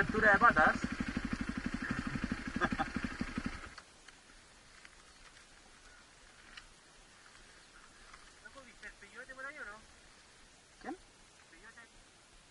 una apertura de patas. ¿No viste el peyote por ahí o no? ¿Quién? Peyote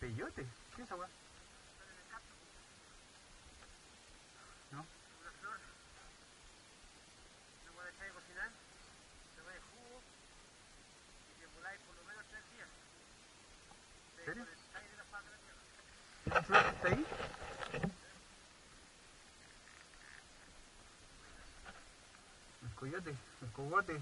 ¿Peyote? ¿Qué es esa weá? está en el campo. No. Una flor. Luego la echáis a cocinar, le pones jugo y te voláis por lo menos tres días. Te ¿Serio? desconectáis de la faz de la tierra. ¿Esa flor que está ahí? Coyote, el cogote.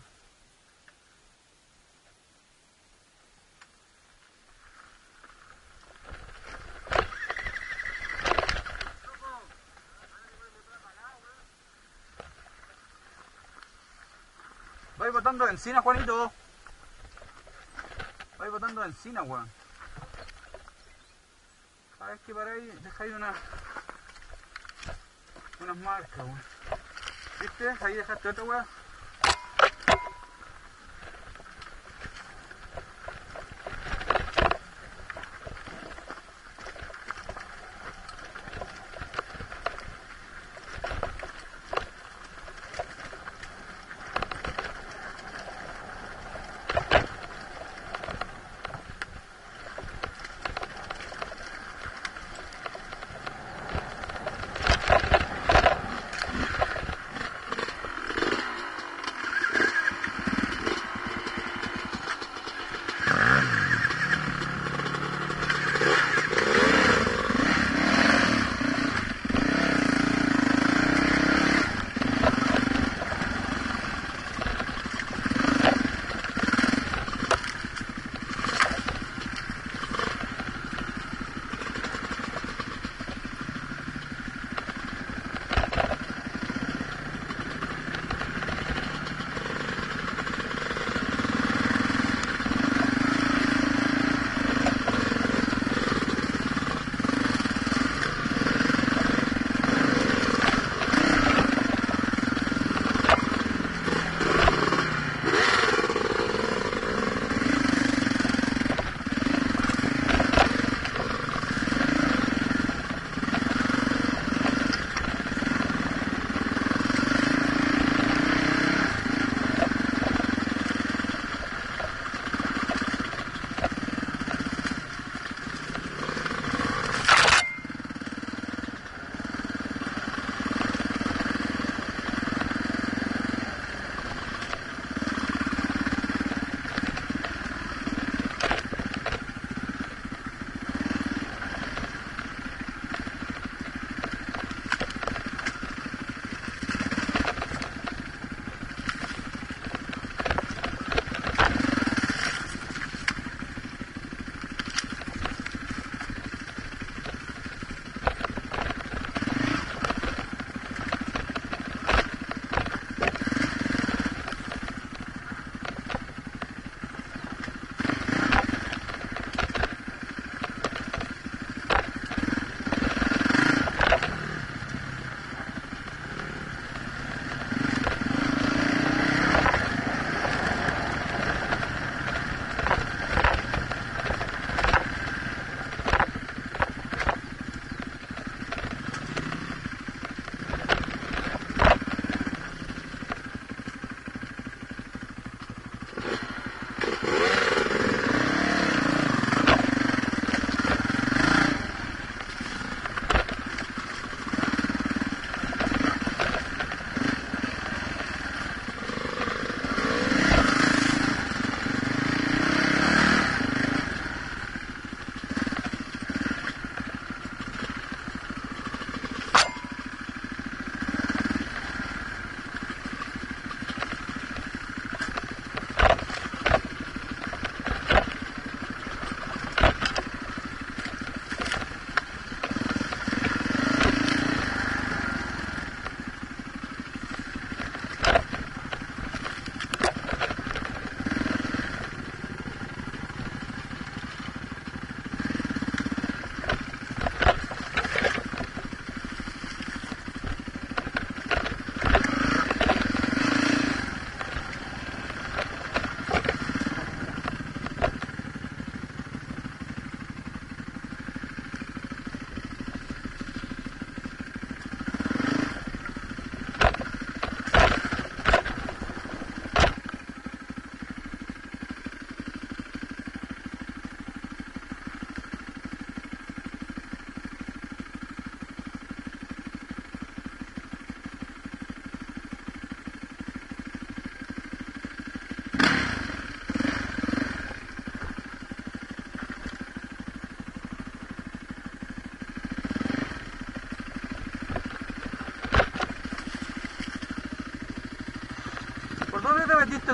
Vais botando encina, Juanito. Vais botando encina, weón. Cada vez que paráis, dejáis una, unas marcas, weón. Ahí dejaste otra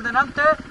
weón. metiste delante? ¿Qué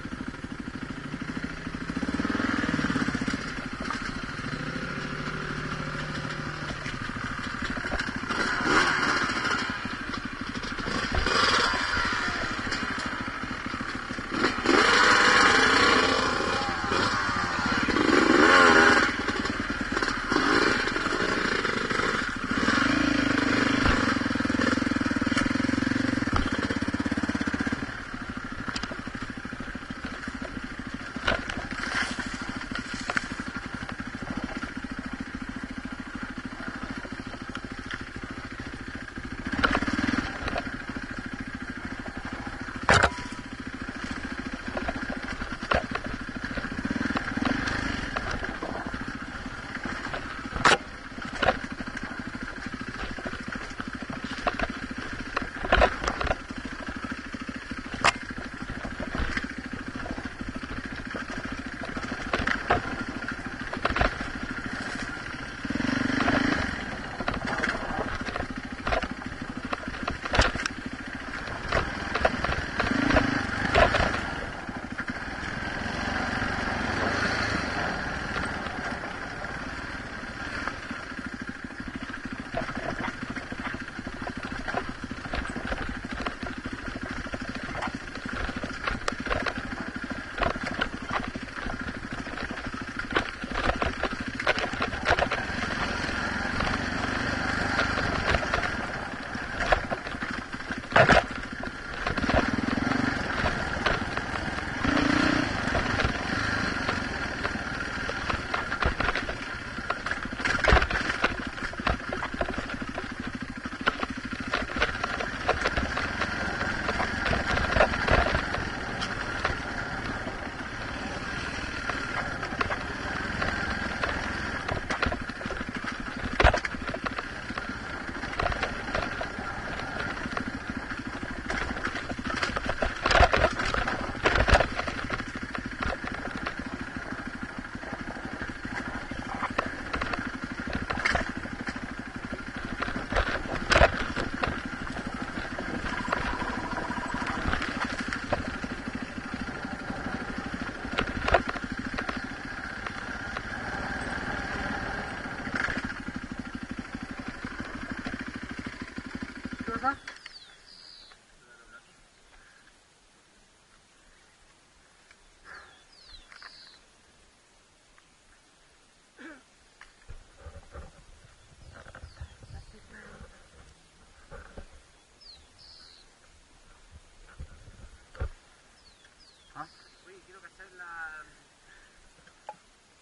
Cachar la.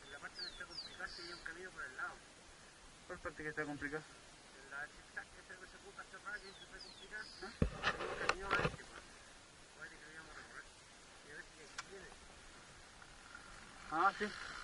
En la parte donde está complicada se hay un camino por el lado. ¿Cuál parte que está complicada? En la esa que se cachar para que se está complicada. Hay un camino a este, pues. Parece que lo íbamos a recorrer. Y a ver si aquí viene. Ah, sí.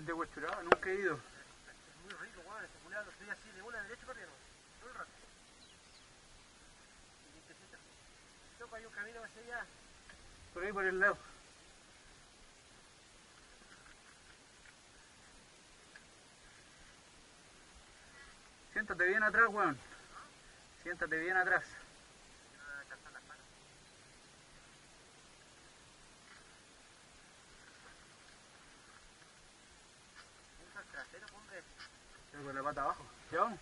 De Huechuraba, nunca he ido. Es muy rico, weón. Este culiado, estoy así de una derecha corriendo. Todo el rato. Y limpiecita. Loco, hay un camino hacia allá. Por ahí por el lado. Siéntate bien atrás, weón. Siéntate bien atrás. Con pata abajo. ¿Ya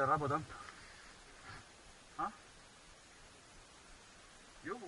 Allora Rabodan. Ah? Huh? Io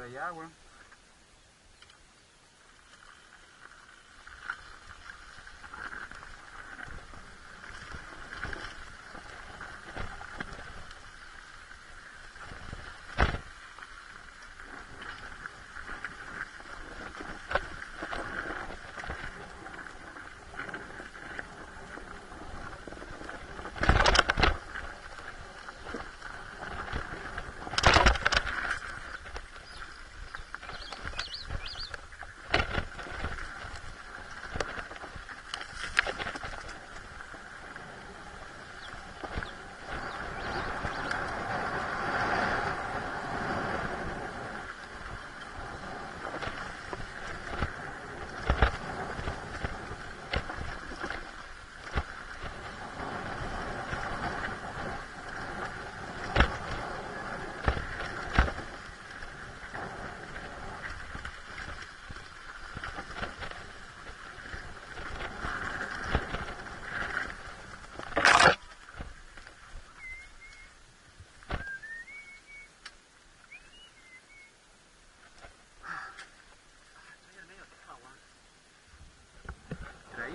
de allá, güey.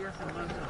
here for London.